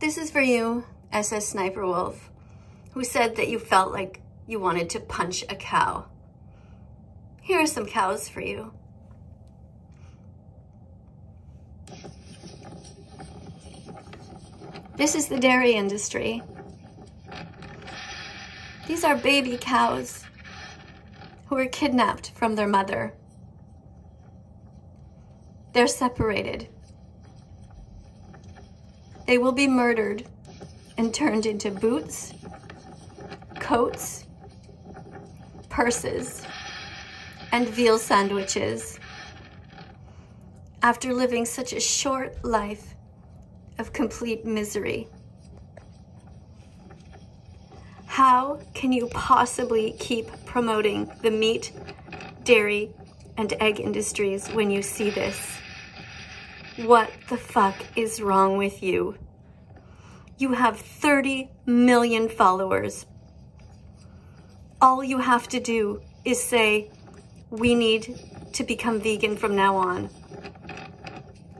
This is for you, SSSniperWolf, who said that you felt like you wanted to punch a cow. Here are some cows for you. This is the dairy industry. These are baby cows who were kidnapped from their mother. They're separated. They will be murdered and turned into boots, coats, purses, and veal sandwiches after living such a short life of complete misery. How can you possibly keep promoting the meat, dairy, and egg industries when you see this? What the fuck is wrong with you? You have 30 million followers. All you have to do is say, we need to become vegan from now on.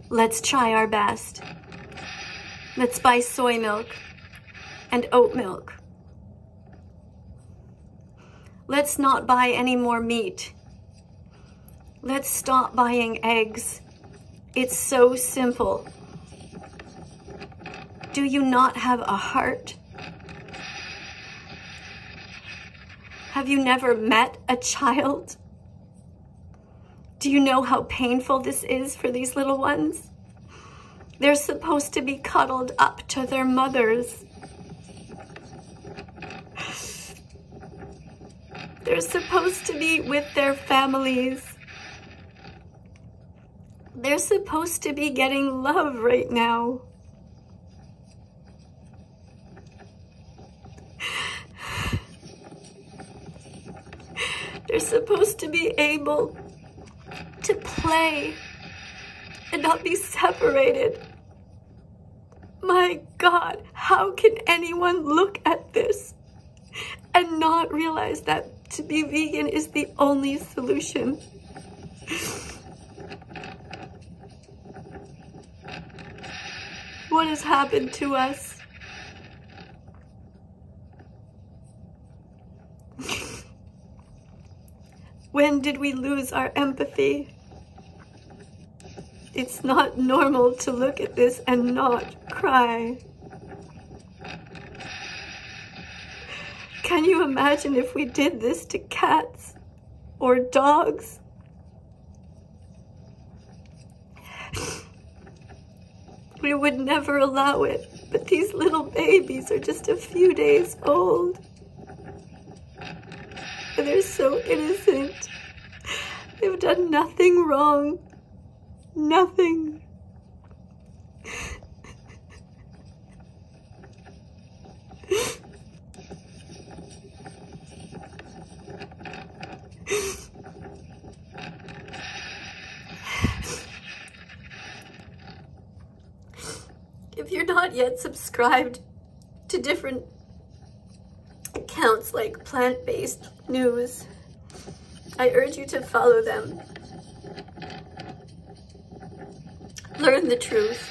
Let's try our best. Let's buy soy milk and oat milk. Let's not buy any more meat. Let's stop buying eggs. It's so simple. Do you not have a heart? Have you never met a child? Do you know how painful this is for these little ones? They're supposed to be cuddled up to their mothers. They're supposed to be with their families. They're supposed to be getting love right now. They're supposed to be able to play and not be separated. My God, how can anyone look at this and not realize that to be vegan is the only solution? What has happened to us? when did we lose our empathy? It's not normal to look at this and not cry. Can you imagine if we did this to cats or dogs? We would never allow it, but these little babies are just a few days old. And they're so innocent. They've done nothing wrong. Nothing. If you're not yet subscribed to different accounts like plant-based news, I urge you to follow them. Learn the truth.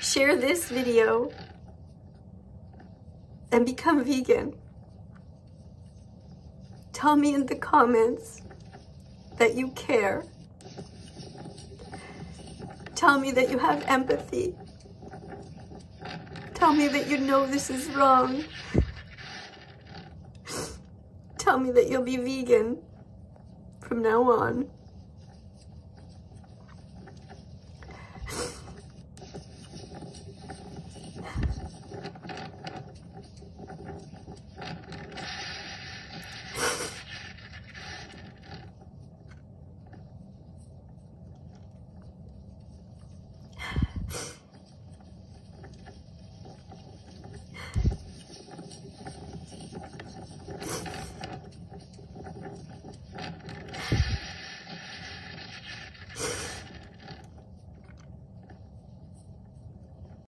Share this video and become vegan. Tell me in the comments that you care. Tell me that you have empathy. Tell me that you know this is wrong. Tell me that you'll be vegan from now on.